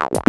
Ow.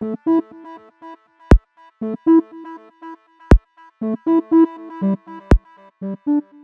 Thank you.